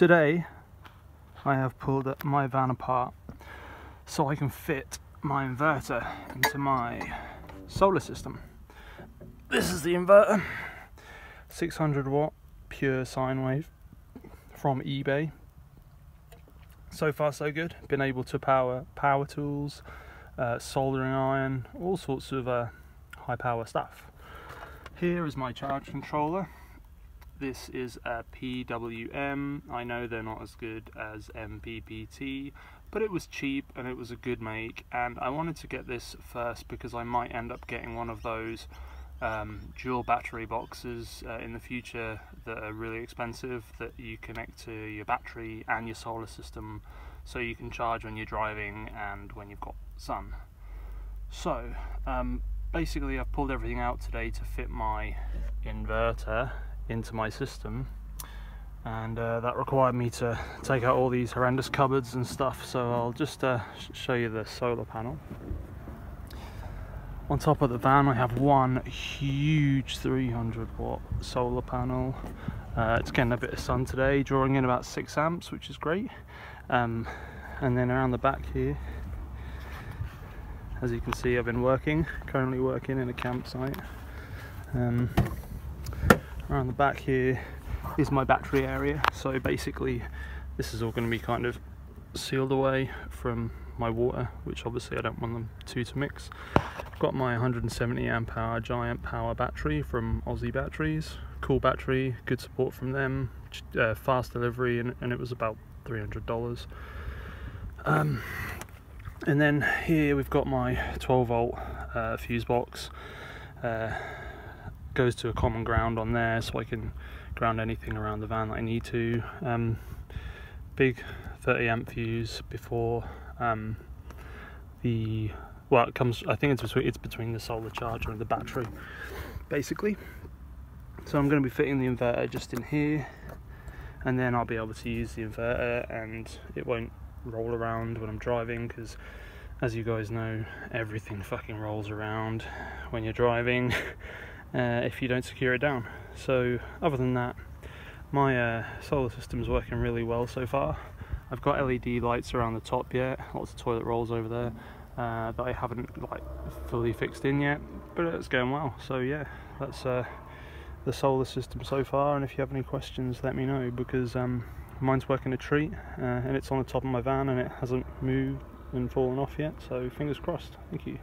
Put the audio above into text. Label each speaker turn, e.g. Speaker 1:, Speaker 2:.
Speaker 1: Today I have pulled my van apart so I can fit my inverter into my solar system. This is the inverter, 600 watt pure sine wave from eBay. So far so good, been able to power power tools, uh, soldering iron, all sorts of uh, high power stuff. Here is my charge controller. This is a PWM. I know they're not as good as MPPT, but it was cheap and it was a good make. And I wanted to get this first because I might end up getting one of those um, dual battery boxes uh, in the future that are really expensive that you connect to your battery and your solar system so you can charge when you're driving and when you've got sun. So um, basically I've pulled everything out today to fit my inverter into my system. And uh, that required me to take out all these horrendous cupboards and stuff. So I'll just uh, show you the solar panel. On top of the van I have one huge 300 watt solar panel. Uh, it's getting a bit of sun today drawing in about 6 amps which is great. Um, and then around the back here as you can see I've been working currently working in a campsite. Um, around the back here is my battery area. So basically this is all going to be kind of sealed away from my water which obviously I don't want them two to mix. I've got my 170 amp hour giant power battery from Aussie batteries. Cool battery good support from them. Uh, fast delivery and, and, it was about $300 um, and then here we've got my 12 volt uh, fuse box. Uh, goes to a common ground on there so I can ground anything around the van that I need to. Um, big 30 amp fuse before um, the well it comes I think it's between it's between the solar charger and the battery basically. So I'm going to be fitting the inverter just in here and then I'll be able to use the inverter and it won't roll around when I'm driving because as you guys know everything fucking rolls around when you're driving uh, if you don't secure it down so other than that my uh, solar system is working really well so far I've got LED lights around the top yet lots of toilet rolls over there uh, that I haven't like fully fixed in yet, but it's going well. So yeah, that's uh, the solar system so far. And if you have any questions, let me know because um, mine's working a treat uh, and it's on the top of my van and it hasn't moved and fallen off yet. So fingers crossed. Thank you.